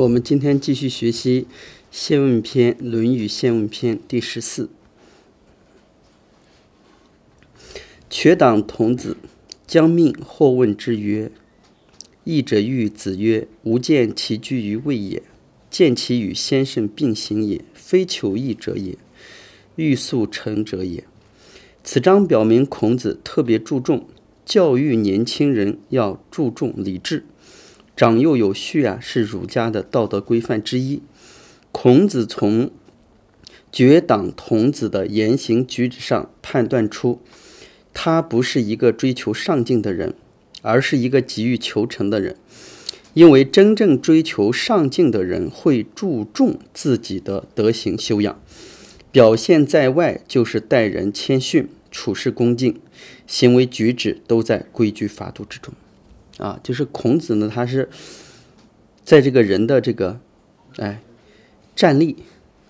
我们今天继续学习《宪问篇》《论语宪问篇》第十四。却党童子将命，或问之曰：“义者欲子曰：‘吾见其居于位也，见其与先生并行也，非求义者也，欲速成者也。’”此章表明孔子特别注重教育年轻人要注重礼智。长幼有序啊，是儒家的道德规范之一。孔子从绝党童子的言行举止上判断出，他不是一个追求上进的人，而是一个急于求成的人。因为真正追求上进的人会注重自己的德行修养，表现在外就是待人谦逊、处事恭敬，行为举止都在规矩法度之中。啊，就是孔子呢，他是在这个人的这个，哎，站立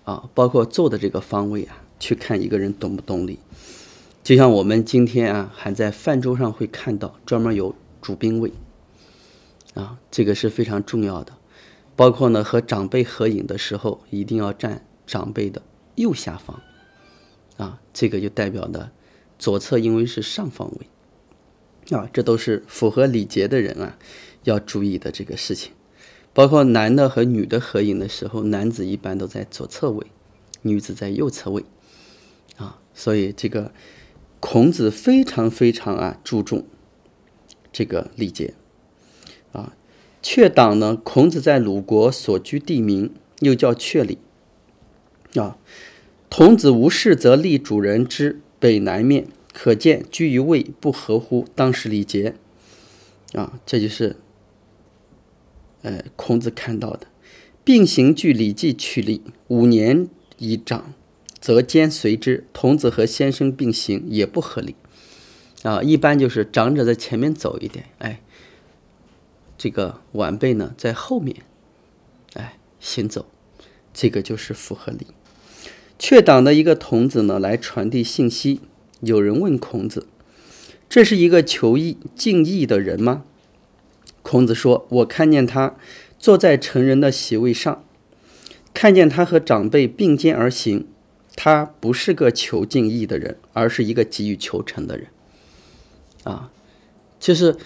啊，包括坐的这个方位啊，去看一个人懂不懂礼。就像我们今天啊，还在饭桌上会看到专门有主宾位啊，这个是非常重要的。包括呢，和长辈合影的时候，一定要站长辈的右下方啊，这个就代表的左侧因为是上方位。啊，这都是符合礼节的人啊，要注意的这个事情。包括男的和女的合影的时候，男子一般都在左侧位，女子在右侧位。啊，所以这个孔子非常非常啊注重这个礼节。啊，阙党呢，孔子在鲁国所居地名又叫阙里。啊，童子无事则立主人之北南面。可见居于位不合乎当时礼节，啊，这就是，呃，孔子看到的。并行据《礼记》取礼，五年以长，则兼随之。童子和先生并行也不合理，啊，一般就是长者在前面走一点，哎，这个晚辈呢在后面，哎，行走，这个就是符合礼。却党的一个童子呢，来传递信息。有人问孔子：“这是一个求义、敬义的人吗？”孔子说：“我看见他坐在成人的席位上，看见他和长辈并肩而行，他不是个求敬义的人，而是一个急于求成的人。”啊，就是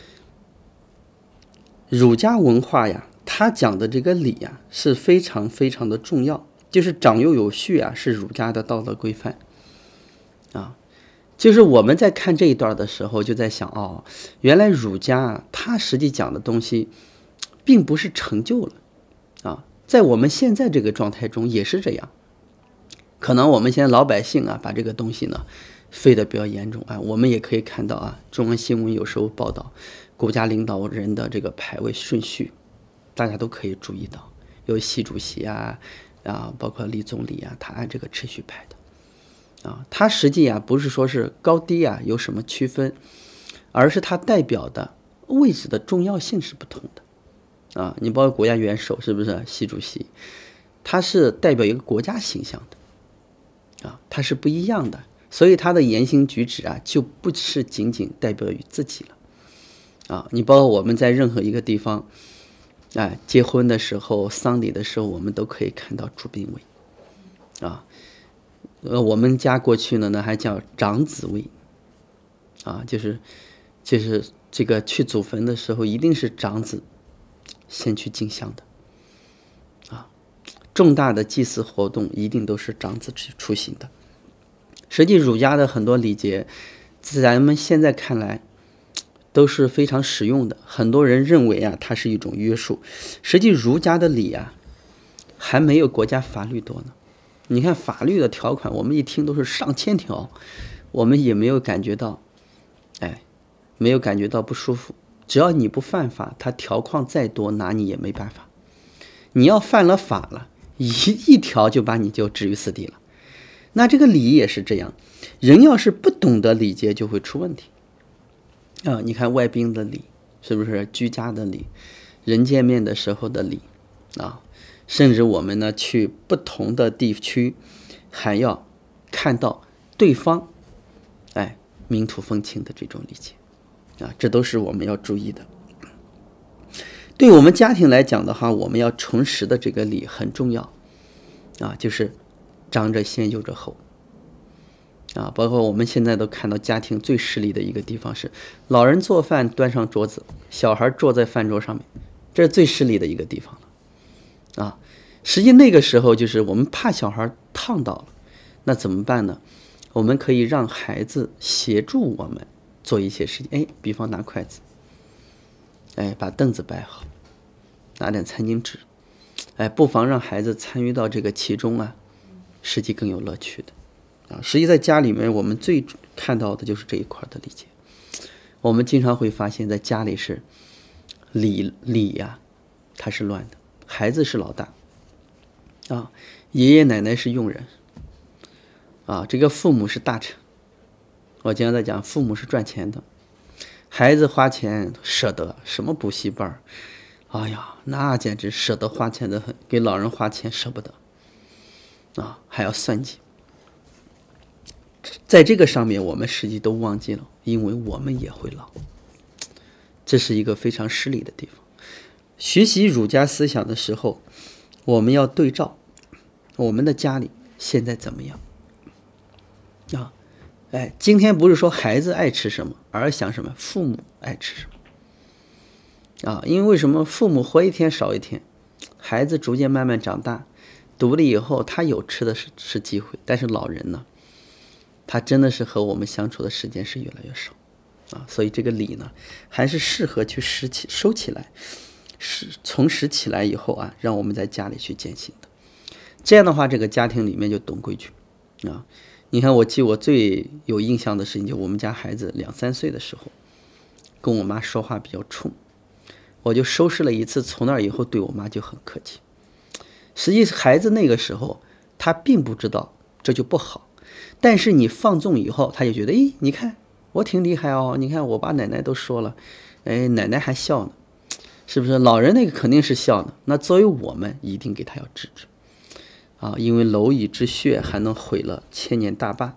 儒家文化呀，他讲的这个礼呀是非常非常的重要，就是长幼有序啊，是儒家的道德规范啊。就是我们在看这一段的时候，就在想哦，原来儒家他实际讲的东西，并不是成就了啊，在我们现在这个状态中也是这样。可能我们现在老百姓啊，把这个东西呢，废的比较严重啊。我们也可以看到啊，中央新闻有时候报道国家领导人的这个排位顺序，大家都可以注意到，有习主席啊，啊，包括李总理啊，他按这个次序排的。啊，它实际啊不是说是高低啊有什么区分，而是它代表的位置的重要性是不同的。啊，你包括国家元首是不是习主席？他是代表一个国家形象的，啊，他是不一样的，所以他的言行举止啊就不是仅仅代表于自己了。啊，你包括我们在任何一个地方，哎，结婚的时候、丧礼的时候，我们都可以看到主宾位，啊。呃，我们家过去呢，那还叫长子位，啊，就是，就是这个去祖坟的时候，一定是长子先去进香的，啊，重大的祭祀活动一定都是长子去出行的。实际儒家的很多礼节，在咱们现在看来都是非常实用的。很多人认为啊，它是一种约束。实际儒家的礼啊，还没有国家法律多呢。你看法律的条款，我们一听都是上千条，我们也没有感觉到，哎，没有感觉到不舒服。只要你不犯法，他条框再多，拿你也没办法。你要犯了法了，一一条就把你就置于死地了。那这个礼也是这样，人要是不懂得礼节，就会出问题。啊，你看外宾的礼，是不是居家的礼，人见面的时候的礼，啊？甚至我们呢去不同的地区，还要看到对方，哎，民土风情的这种理解，啊，这都是我们要注意的。对我们家庭来讲的话，我们要重拾的这个礼很重要，啊，就是长者先，幼者后。啊，包括我们现在都看到家庭最失礼的一个地方是，老人做饭端上桌子，小孩坐在饭桌上面，这是最失礼的一个地方。啊，实际那个时候就是我们怕小孩烫到了，那怎么办呢？我们可以让孩子协助我们做一些事情，哎，比方拿筷子。哎，把凳子摆好，拿点餐巾纸，哎，不妨让孩子参与到这个其中啊，实际更有乐趣的啊。实际在家里面，我们最看到的就是这一块的理解。我们经常会发现，在家里是礼礼呀，它是乱的，孩子是老大啊，爷爷奶奶是佣人啊，这个父母是大臣。我经常在讲，父母是赚钱的。孩子花钱舍得什么补习班，哎呀，那简直舍得花钱的很。给老人花钱舍不得，啊，还要算计。在这个上面，我们实际都忘记了，因为我们也会老。这是一个非常失礼的地方。学习儒家思想的时候，我们要对照我们的家里现在怎么样，啊。哎，今天不是说孩子爱吃什么，而想什么父母爱吃什么啊？因为为什么父母活一天少一天，孩子逐渐慢慢长大，独立以后，他有吃的是是机会，但是老人呢，他真的是和我们相处的时间是越来越少啊。所以这个礼呢，还是适合去拾起收起来，是重拾起来以后啊，让我们在家里去践行的。这样的话，这个家庭里面就懂规矩啊。你看，我记我最有印象的事情，就我们家孩子两三岁的时候，跟我妈说话比较冲，我就收拾了一次。从那以后，对我妈就很客气。实际孩子那个时候，他并不知道这就不好，但是你放纵以后，他就觉得，哎，你看我挺厉害哦，你看我爸奶奶都说了，哎，奶奶还笑呢，是不是？老人那个肯定是笑呢。那作为我们，一定给他要制止。啊，因为蝼蚁之血还能毁了千年大坝。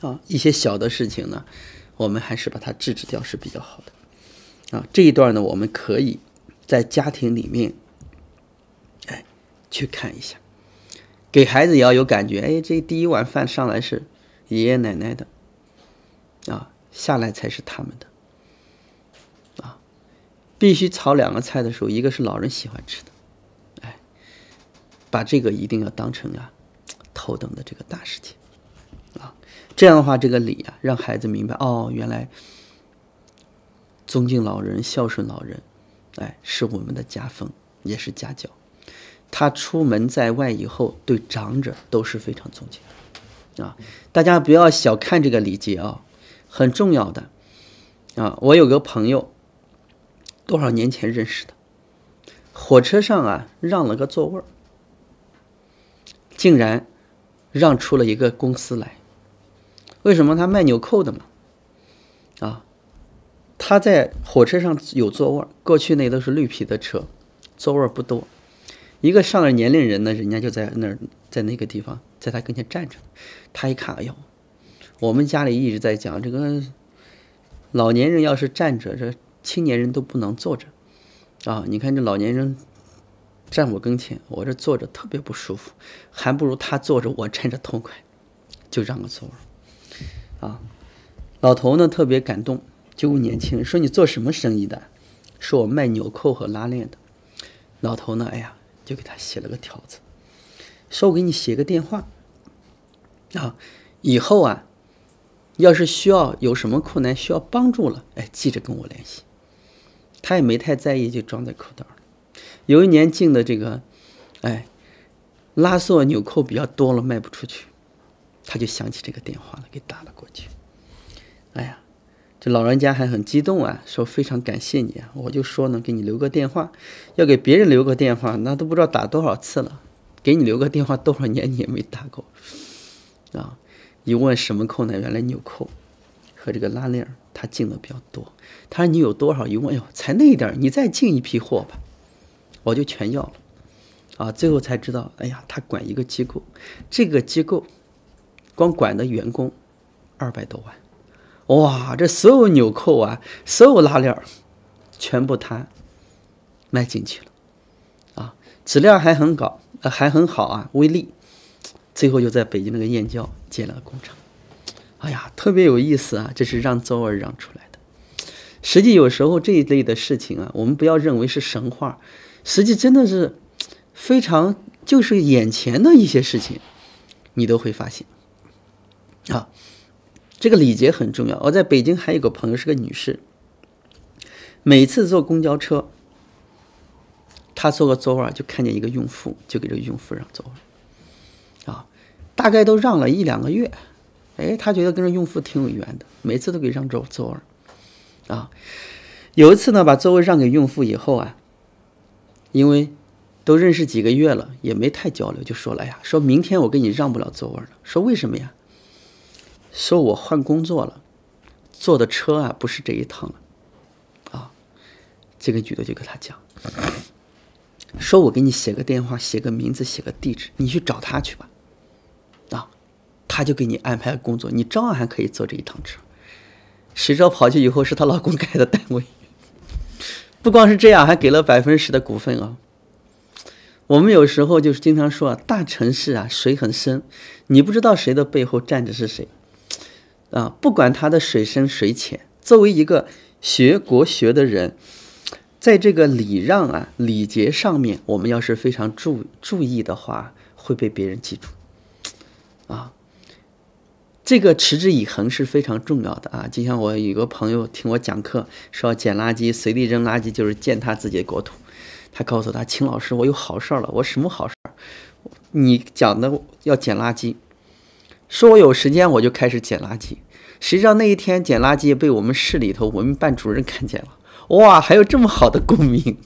啊，一些小的事情呢，我们还是把它制止掉是比较好的。啊，这一段呢，我们可以在家庭里面，哎，去看一下，给孩子也要有感觉。哎，这第一碗饭上来是爷爷奶奶的，啊，下来才是他们的。必须炒两个菜的时候，一个是老人喜欢吃的。哎把这个一定要当成啊头等的这个大事情啊，这样的话，这个礼啊，让孩子明白哦，原来尊敬老人、孝顺老人，哎，是我们的家风，也是家教。他出门在外以后，对长者都是非常尊敬啊。大家不要小看这个礼节啊，很重要的啊。我有个朋友，多少年前认识的，火车上啊，让了个座位儿。竟然让出了一个公司来，为什么他卖纽扣的嘛？啊，他在火车上有座位，过去那都是绿皮的车，座位不多。一个上了年龄人呢，人家就在那儿，在那个地方，在他跟前站着。他一看，哎呦，我们家里一直在讲这个老年人要是站着，这青年人都不能坐着啊。你看这老年人。站我跟前，我这坐着特别不舒服，还不如他坐着我站着痛快，就让个座儿。啊，老头呢特别感动，就问年轻人说：“你做什么生意的？”说：“我卖纽扣和拉链的。”老头呢，哎呀，就给他写了个条子，说：“我给你写个电话，啊，以后啊，要是需要有什么困难需要帮助了，哎，记着跟我联系。”他也没太在意，就装在口袋里。有一年进的这个，哎，拉锁纽扣比较多了，卖不出去，他就想起这个电话了，给打了过去。哎呀，这老人家还很激动啊，说非常感谢你啊，我就说呢，给你留个电话，要给别人留个电话，那都不知道打多少次了，给你留个电话，多少年你也没打过啊。一问什么扣呢？原来纽扣和这个拉链儿他进的比较多。他说你有多少？一问，哎呦，才那一点，你再进一批货吧。我就全要了，啊，最后才知道，哎呀，他管一个机构，这个机构光管的员工二百多万，哇，这所有纽扣啊，所有拉链全部他卖进去了，啊，质量还很高，还很好啊，威力，最后就在北京那个燕郊建了个工厂。哎呀，特别有意思啊！这是让周儿让出来的。实际有时候这一类的事情啊，我们不要认为是神话，实际真的是非常就是眼前的一些事情，你都会发现啊。这个礼节很重要。我在北京还有个朋友是个女士，每次坐公交车，她坐个座位就看见一个孕妇，就给这个孕妇让座位啊，大概都让了一两个月。哎，他觉得跟这孕妇挺有缘的，每次都给让座座位啊。有一次呢，把座位让给孕妇以后啊，因为都认识几个月了，也没太交流，就说了呀，说明天我给你让不了座位了。说为什么呀？说我换工作了，坐的车啊不是这一趟了啊。这个女的就跟他讲，说我给你写个电话，写个名字，写个地址，你去找他去吧。他就给你安排工作，你照样还可以坐这一趟车。谁知道跑去以后是她老公开的单位，不光是这样，还给了百分之十的股份啊。我们有时候就是经常说啊，大城市啊水很深，你不知道谁的背后站着是谁啊。不管他的水深水浅，作为一个学国学的人，在这个礼让啊礼节上面，我们要是非常注注意的话，会被别人记住。这个持之以恒是非常重要的啊！就像我有个朋友听我讲课，说捡垃圾、随地扔垃圾就是践踏自己的国土。他告诉他：“秦老师，我有好事儿了。我什么好事儿？你讲的要捡垃圾，说我有时间我就开始捡垃圾。谁知道那一天捡垃圾被我们市里头文明办主任看见了，哇，还有这么好的公民，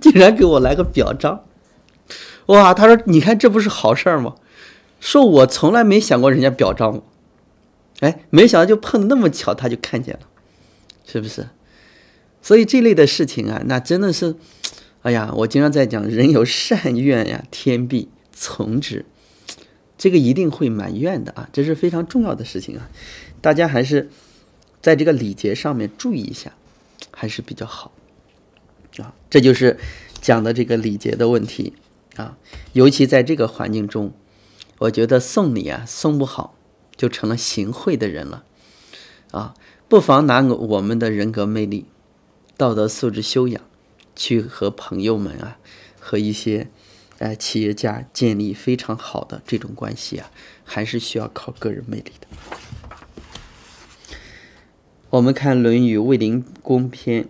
竟然给我来个表彰！哇，他说：你看这不是好事儿吗？说我从来没想过人家表彰我。”哎，没想到就碰的那么巧，他就看见了，是不是？所以这类的事情啊，那真的是，哎呀，我经常在讲，人有善愿呀，天必从之，这个一定会满愿的啊，这是非常重要的事情啊，大家还是在这个礼节上面注意一下，还是比较好啊。这就是讲的这个礼节的问题啊，尤其在这个环境中，我觉得送礼啊，送不好。就成了行贿的人了，啊，不妨拿我们的人格魅力、道德素质修养，去和朋友们啊，和一些哎企业家建立非常好的这种关系啊，还是需要靠个人魅力的。我们看《论语卫灵公篇》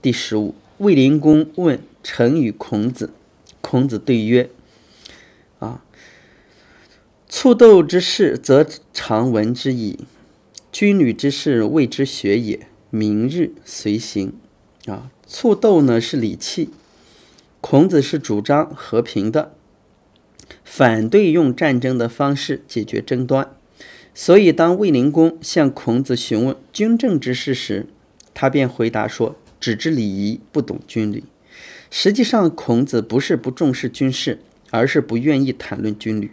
第十五，卫灵公问臣与孔子，孔子对曰。啊促斗之事，则常闻之矣；军旅之事，谓之学也。明日随行。啊，促斗呢是礼器。孔子是主张和平的，反对用战争的方式解决争端。所以，当卫灵公向孔子询问军政之事时，他便回答说：“只知礼仪，不懂军旅。”实际上，孔子不是不重视军事，而是不愿意谈论军旅。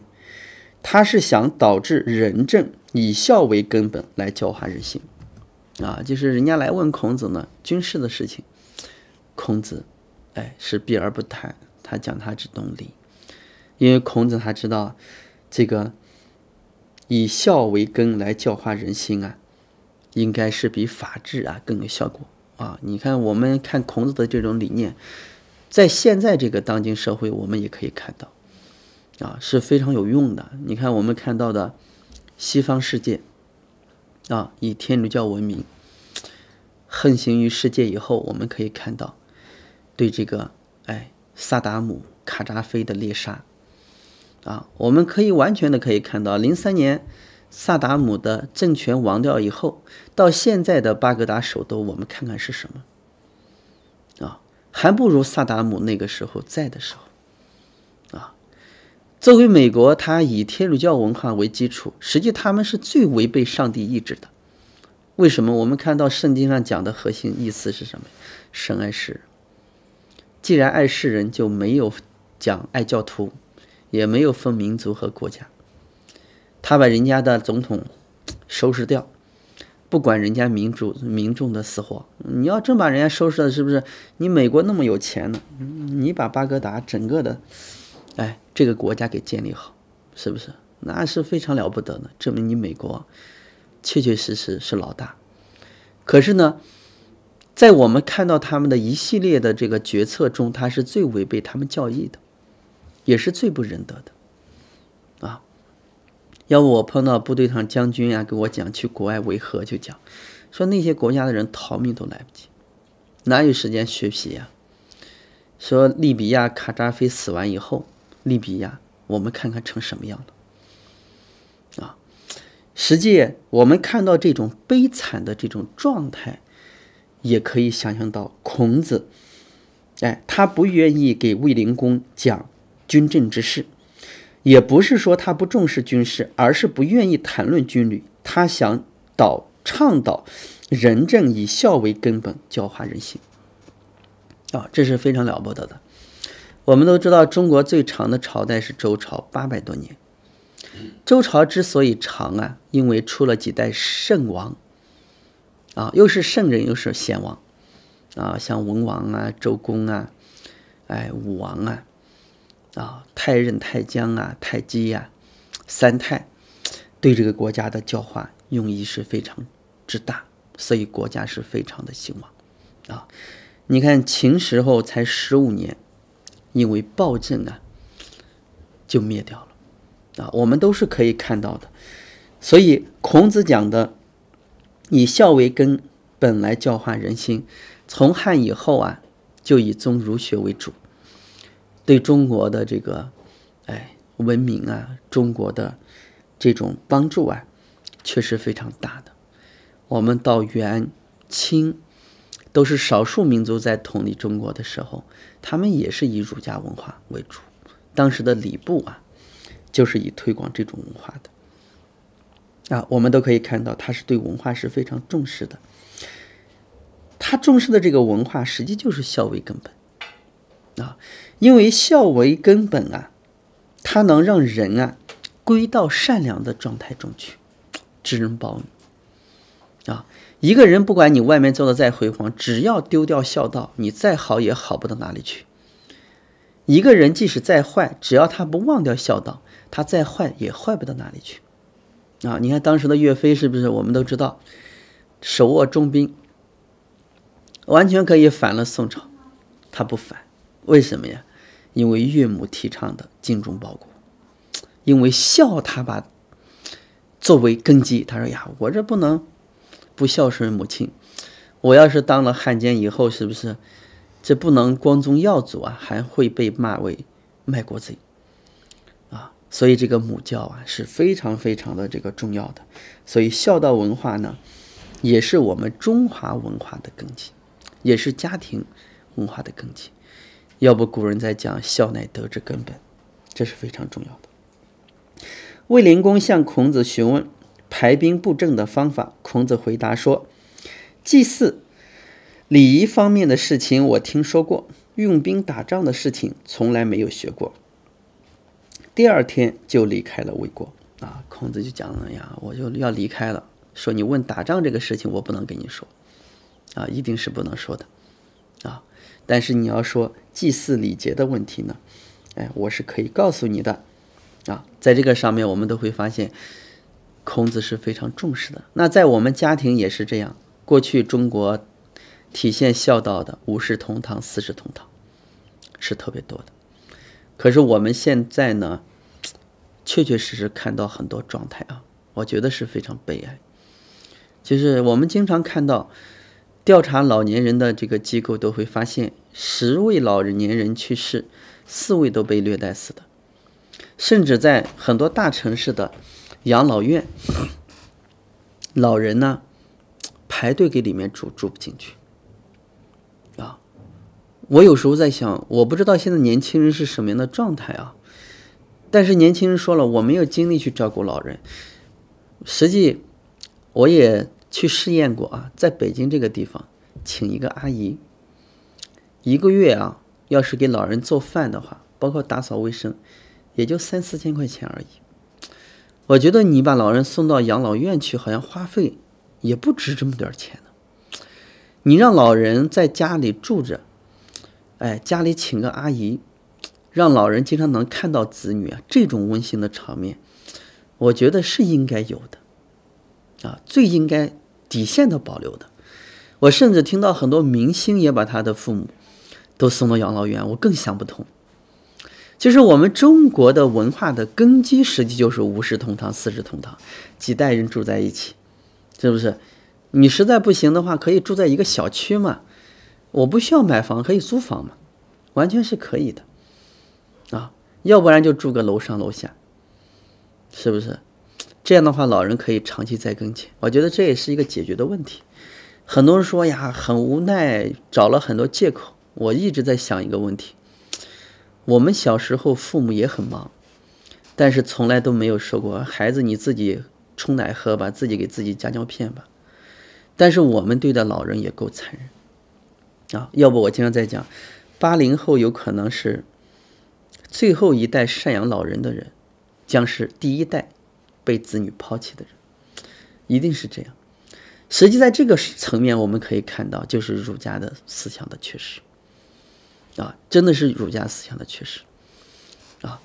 他是想导致仁政以孝为根本来教化人心，啊，就是人家来问孔子呢军事的事情，孔子，哎是避而不谈，他讲他之懂礼，因为孔子他知道这个以孝为根来教化人心啊，应该是比法治啊更有效果啊。你看我们看孔子的这种理念，在现在这个当今社会，我们也可以看到。啊，是非常有用的。你看，我们看到的西方世界，啊，以天主教文明横行于世界以后，我们可以看到对这个哎萨达姆、卡扎菲的猎杀，啊，我们可以完全的可以看到，零三年萨达姆的政权亡掉以后，到现在的巴格达首都，我们看看是什么，啊，还不如萨达姆那个时候在的时候。作为美国，它以天主教文化为基础，实际他们是最违背上帝意志的。为什么？我们看到圣经上讲的核心意思是什么？神爱世人。既然爱世人，就没有讲爱教徒，也没有分民族和国家。他把人家的总统收拾掉，不管人家民主民众的死活，你要真把人家收拾了，是不是？你美国那么有钱呢，你把巴格达整个的，哎，这个国家给建立好，是不是？那是非常了不得的，证明你美国确确实实是老大。可是呢，在我们看到他们的一系列的这个决策中，他是最违背他们教义的，也是最不仁德的，啊。要不我碰到部队上将军啊，跟我讲去国外维和，就讲说那些国家的人逃命都来不及，哪有时间学习呀？说利比亚卡扎菲死完以后，利比亚我们看看成什么样了啊？实际我们看到这种悲惨的这种状态，也可以想象到孔子，哎，他不愿意给卫灵公讲军政之事。也不是说他不重视军事，而是不愿意谈论军旅。他想导倡导仁政以孝为根本，教化人心。啊，这是非常了不得的。我们都知道，中国最长的朝代是周朝，八百多年。周朝之所以长啊，因为出了几代圣王，啊，又是圣人又是贤王，啊，像文王啊、周公啊、哎武王啊。啊，太任、太姜啊，太姬呀，三太，对这个国家的教化用意是非常之大，所以国家是非常的兴旺。啊，你看秦时候才十五年，因为暴政啊，就灭掉了。啊，我们都是可以看到的。所以孔子讲的以孝为根本来教化人心，从汉以后啊，就以宗儒学为主。对中国的这个，哎，文明啊，中国的这种帮助啊，确实非常大的。我们到元、清都是少数民族在统一中国的时候，他们也是以儒家文化为主。当时的礼部啊，就是以推广这种文化的。啊，我们都可以看到，他是对文化是非常重视的。他重视的这个文化，实际就是孝为根本。啊，因为孝为根本啊，它能让人啊归到善良的状态中去，知恩报恩。啊，一个人不管你外面做的再辉煌，只要丢掉孝道，你再好也好不到哪里去。一个人即使再坏，只要他不忘掉孝道，他再坏也坏不到哪里去。啊，你看当时的岳飞是不是？我们都知道，手握重兵，完全可以反了宋朝，他不反。为什么呀？因为岳母提倡的精忠报国，因为孝，他把作为根基。他说呀，我这不能不孝顺母亲。我要是当了汉奸以后，是不是这不能光宗耀祖啊？还会被骂为卖国贼啊？所以这个母教啊是非常非常的这个重要的。所以孝道文化呢，也是我们中华文化的根基，也是家庭文化的根基。要不古人在讲“孝乃德之根本”，这是非常重要的。卫灵公向孔子询问排兵布阵的方法，孔子回答说：“祭祀、礼仪方面的事情我听说过，用兵打仗的事情从来没有学过。”第二天就离开了魏国。啊，孔子就讲了呀：“我就要离开了。”说：“你问打仗这个事情，我不能跟你说，啊，一定是不能说的，啊。”但是你要说祭祀礼节的问题呢，哎，我是可以告诉你的，啊，在这个上面我们都会发现，孔子是非常重视的。那在我们家庭也是这样，过去中国体现孝道的五世同堂、四世同堂是特别多的，可是我们现在呢，确确实实看到很多状态啊，我觉得是非常悲哀，就是我们经常看到。调查老年人的这个机构都会发现，十位老年人去世，四位都被虐待死的。甚至在很多大城市的养老院，老人呢排队给里面住，住不进去。啊，我有时候在想，我不知道现在年轻人是什么样的状态啊。但是年轻人说了，我没有精力去照顾老人。实际，我也。去试验过啊，在北京这个地方，请一个阿姨，一个月啊，要是给老人做饭的话，包括打扫卫生，也就三四千块钱而已。我觉得你把老人送到养老院去，好像花费也不值这么点钱呢。你让老人在家里住着，哎，家里请个阿姨，让老人经常能看到子女啊，这种温馨的场面，我觉得是应该有的，啊，最应该底线的保留的。我甚至听到很多明星也把他的父母都送到养老院，我更想不通。就是我们中国的文化的根基，实际就是五世同堂、四世同堂，几代人住在一起，是不是？你实在不行的话，可以住在一个小区嘛。我不需要买房，可以租房嘛，完全是可以的。啊，要不然就住个楼上楼下，是不是？这样的话，老人可以长期在跟前。我觉得这也是一个解决的问题。很多人说呀，很无奈，找了很多借口。我一直在想一个问题。我们小时候父母也很忙，但是从来都没有说过孩子你自己冲奶喝吧，自己给自己加尿片吧。但是我们对待老人也够残忍啊！要不我经常在讲，八零后有可能是最后一代赡养老人的人，将是第一代被子女抛弃的人，一定是这样。实际在这个层面，我们可以看到，就是儒家的思想的缺失。啊，真的是儒家思想的缺失，啊，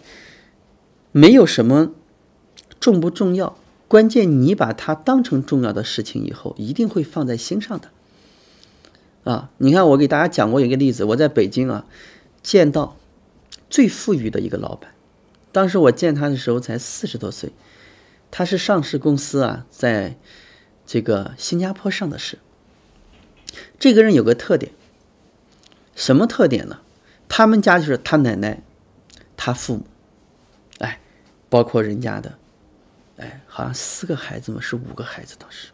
没有什么重不重要，关键你把它当成重要的事情以后，一定会放在心上的。啊，你看我给大家讲过一个例子，我在北京啊见到最富裕的一个老板，当时我见他的时候才四十多岁，他是上市公司啊，在这个新加坡上的市。这个人有个特点。什么特点呢？他们家就是他奶奶、他父母，哎，包括人家的，哎，好像四个孩子嘛，是五个孩子当时，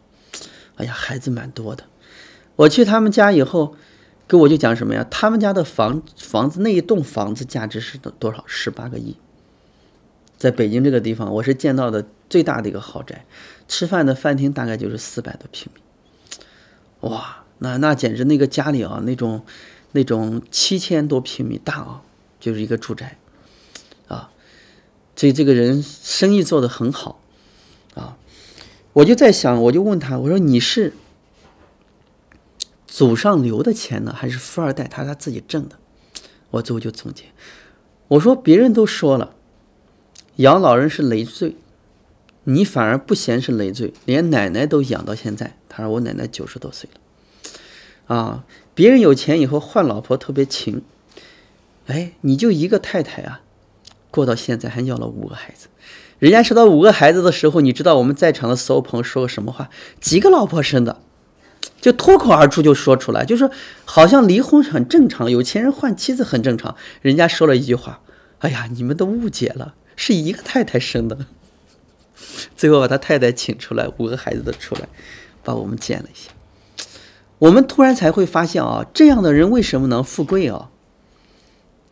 哎呀，孩子蛮多的。我去他们家以后，跟我就讲什么呀？他们家的房房子那一栋房子价值是多少？十八个亿。在北京这个地方，我是见到的最大的一个豪宅，吃饭的饭厅大概就是四百多平米。哇，那那简直那个家里啊，那种。那种七千多平米大啊，就是一个住宅，啊，所以这个人生意做得很好，啊，我就在想，我就问他，我说你是祖上留的钱呢，还是富二代他说他自己挣的？我最后就总结，我说别人都说了，养老人是累赘，你反而不嫌是累赘，连奶奶都养到现在。他说我奶奶九十多岁了，啊。别人有钱以后换老婆特别勤，哎，你就一个太太啊，过到现在还要了五个孩子。人家说到五个孩子的时候，你知道我们在场的所有朋友说个什么话？几个老婆生的，就脱口而出就说出来，就是好像离婚很正常，有钱人换妻子很正常。人家说了一句话：“哎呀，你们都误解了，是一个太太生的。”最后把他太太请出来，五个孩子都出来，把我们见了一下。我们突然才会发现啊，这样的人为什么能富贵啊？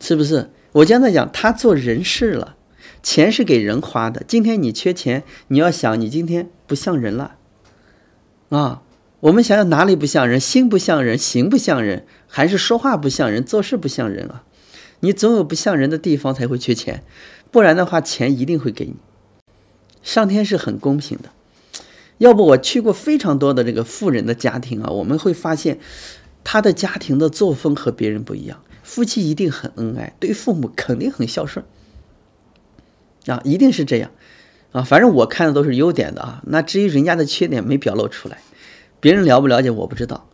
是不是？我刚才讲，他做人事了，钱是给人花的。今天你缺钱，你要想，你今天不像人了啊！我们想想哪里不像人？心不像人，行不像人，还是说话不像人，做事不像人啊？你总有不像人的地方才会缺钱，不然的话，钱一定会给你。上天是很公平的。要不我去过非常多的这个富人的家庭啊，我们会发现，他的家庭的作风和别人不一样，夫妻一定很恩爱，对父母肯定很孝顺，啊，一定是这样，啊，反正我看的都是优点的啊，那至于人家的缺点没表露出来，别人了不了解我不知道，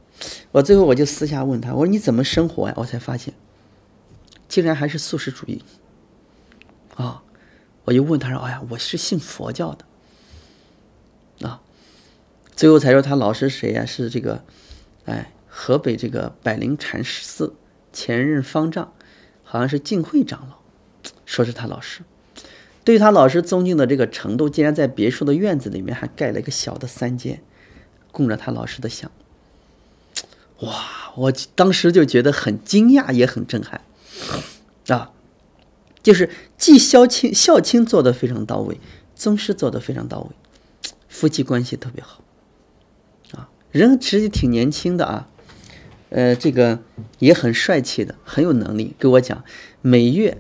我最后我就私下问他，我说你怎么生活呀？我才发现，竟然还是素食主义，啊，我就问他说，哎呀，我是信佛教的。最后才说他老师谁呀？是这个，哎，河北这个百灵禅寺前任方丈，好像是净慧长老，说是他老师。对他老师尊敬的这个程度，竟然在别墅的院子里面还盖了一个小的三间，供着他老师的像。哇！我当时就觉得很惊讶，也很震撼啊！就是既孝亲孝亲做的非常到位，宗师做的非常到位，夫妻关系特别好。人其实挺年轻的啊，呃，这个也很帅气的，很有能力。给我讲，每月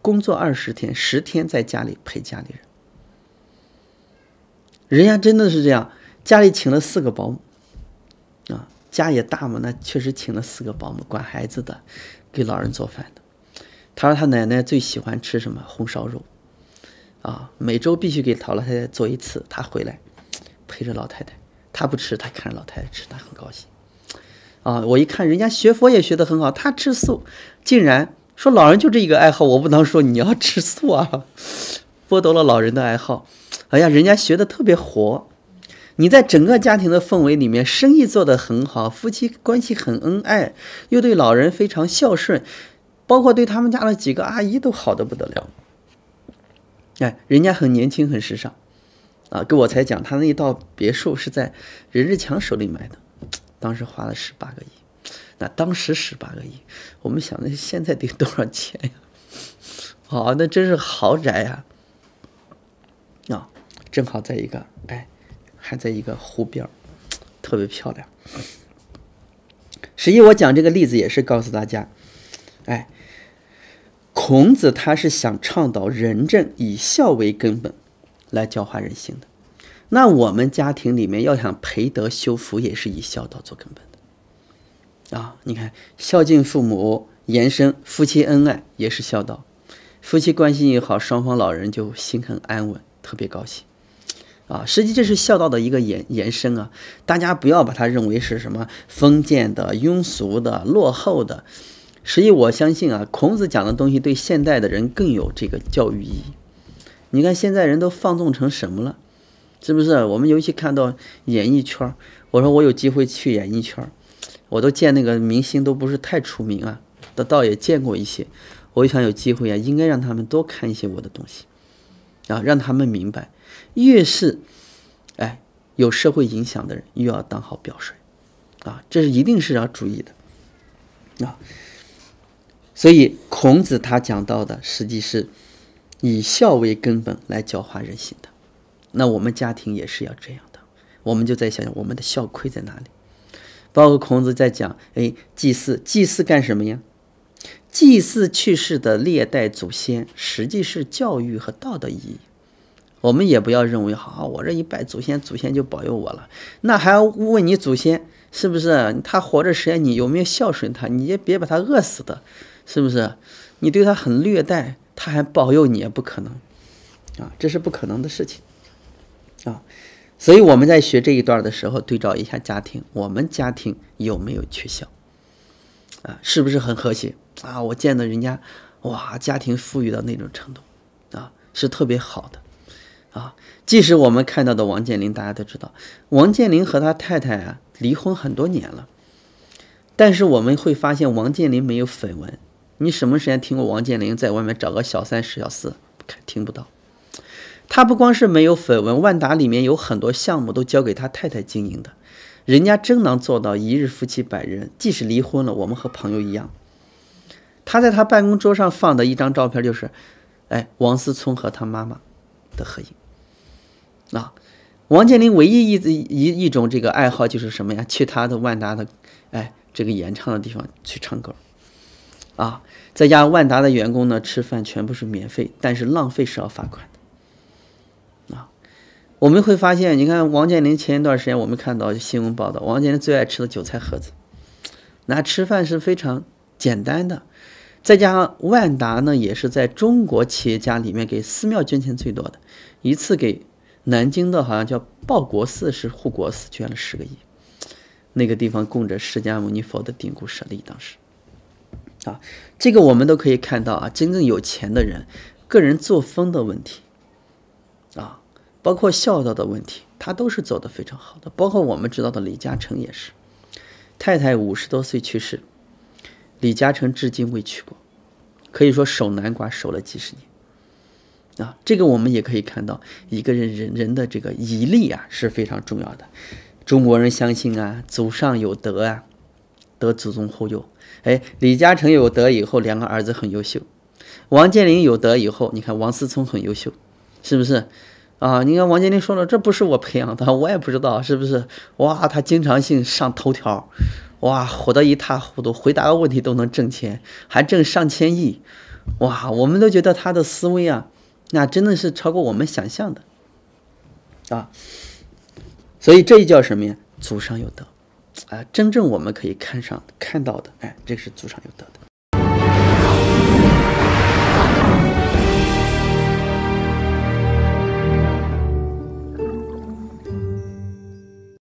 工作二十天，十天在家里陪家里人。人家真的是这样，家里请了四个保姆，啊，家也大嘛，那确实请了四个保姆管孩子的，给老人做饭的。他说他奶奶最喜欢吃什么红烧肉，啊，每周必须给陶老太太做一次，他回来陪着老太太，他不吃，他看着老太太吃，他很高兴。啊，我一看人家学佛也学得很好，他吃素，竟然说老人就这一个爱好，我不能说你要吃素啊，剥夺了老人的爱好。哎呀，人家学的特别活，你在整个家庭的氛围里面，生意做得很好，夫妻关系很恩爱，又对老人非常孝顺，包括对他们家的几个阿姨都好的不得了。哎，人家很年轻，很时尚，啊，跟我才讲，他那一套别墅是在任志强手里买的。当时花了十八个亿，那当时十八个亿，我们想那现在得多少钱呀？哦，那真是豪宅呀！啊，正好在一个哎，还在一个湖边特别漂亮。实际我讲这个例子也是告诉大家，哎，孔子他是想倡导仁政，以孝为根本，来教化人性的。那我们家庭里面要想培德修福，也是以孝道做根本的啊！你看，孝敬父母，延伸夫妻恩爱，也是孝道。夫妻关系一好，双方老人就心很安稳，特别高兴啊！实际这是孝道的一个延延伸啊！大家不要把它认为是什么封建的、庸俗的、落后的。实际我相信啊，孔子讲的东西对现代的人更有这个教育意义。你看现在人都放纵成什么了？是不是？我们尤其看到演艺圈我说我有机会去演艺圈我都见那个明星都不是太出名啊，倒倒也见过一些。我想有机会啊，应该让他们多看一些我的东西，啊，让他们明白，越是哎有社会影响的人，越要当好表率，啊，这是一定是要注意的，啊。所以孔子他讲到的，实际是以孝为根本来教化人心的。那我们家庭也是要这样的，我们就在想想我们的孝亏在哪里。包括孔子在讲，哎，祭祀，祭祀干什么呀？祭祀去世的历代祖先，实际是教育和道德意义。我们也不要认为，好，我这一拜祖先，祖先就保佑我了。那还要问你祖先是不是他活着时间，你有没有孝顺他？你也别把他饿死的，是不是？你对他很虐待，他还保佑你也不可能啊，这是不可能的事情。啊，所以我们在学这一段的时候，对照一下家庭，我们家庭有没有缺孝？啊，是不是很和谐？啊，我见到人家，哇，家庭富裕到那种程度，啊，是特别好的。啊，即使我们看到的王健林，大家都知道，王健林和他太太啊离婚很多年了，但是我们会发现王健林没有绯闻。你什么时间听过王健林在外面找个小三、小四？听不到。他不光是没有绯闻，万达里面有很多项目都交给他太太经营的，人家真能做到一日夫妻百日恩。即使离婚了，我们和朋友一样。他在他办公桌上放的一张照片就是，哎，王思聪和他妈妈的合影。啊，王健林唯一一一一种这个爱好就是什么呀？去他的万达的，哎，这个演唱的地方去唱歌。啊，在家万达的员工呢吃饭全部是免费，但是浪费是要罚款的。啊我们会发现，你看王健林前一段时间，我们看到新闻报道，王健林最爱吃的韭菜盒子，那吃饭是非常简单的。再加上万达呢，也是在中国企业家里面给寺庙捐钱最多的，一次给南京的好像叫报国寺是护国寺捐了十个亿，那个地方供着释迦牟尼佛的顶骨舍利，当时啊，这个我们都可以看到啊，真正有钱的人，个人作风的问题啊。包括孝道的问题，他都是走得非常好的。包括我们知道的李嘉诚也是，太太五十多岁去世，李嘉诚至今未娶过，可以说守南寡守了几十年。啊，这个我们也可以看到，一个人人人的这个毅力啊是非常重要的。中国人相信啊，祖上有德啊，得祖宗护佑。哎，李嘉诚有德以后，两个儿子很优秀；王健林有德以后，你看王思聪很优秀，是不是？啊，你看王健林说了，这不是我培养的，我也不知道是不是。哇，他经常性上头条，哇，火得一塌糊涂，回答个问题都能挣钱，还挣上千亿，哇，我们都觉得他的思维啊，那真的是超过我们想象的，啊。所以这叫什么呀？祖上有德啊！真正我们可以看上看到的，哎，这是祖上有德的。